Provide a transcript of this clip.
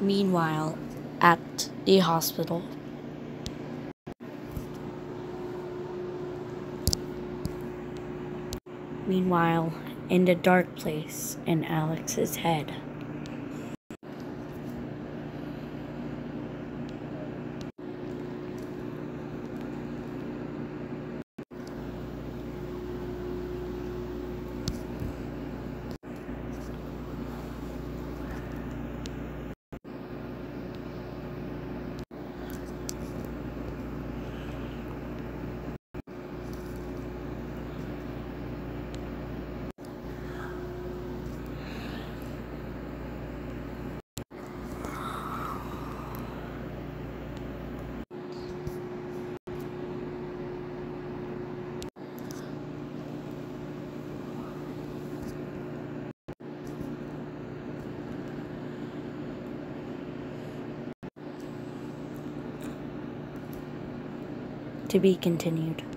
Meanwhile, at the hospital. Meanwhile, in the dark place in Alex's head. To be continued.